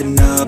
listen up,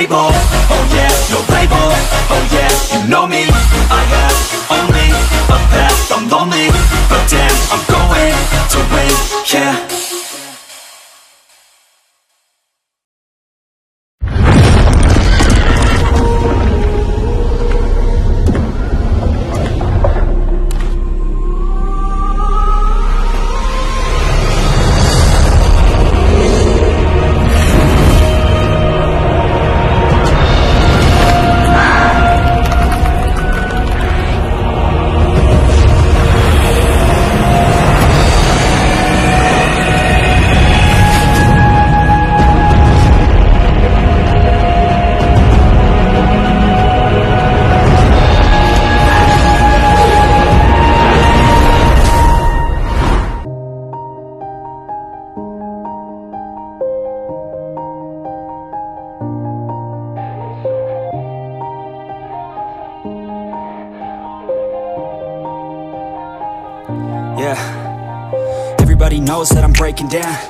I'm oh yeah, no label, oh yeah, you know me, I breaking down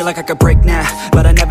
feel like I could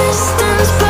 distance,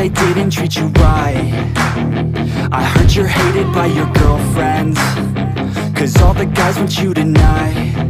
they didn't treat you right. I heard you're hated by your girlfriends Cause all the guys want you tonight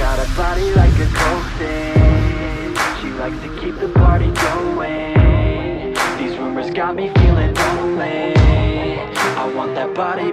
got a body like a thing She likes to keep the party going. These rumors got me feeling lonely. I want that body,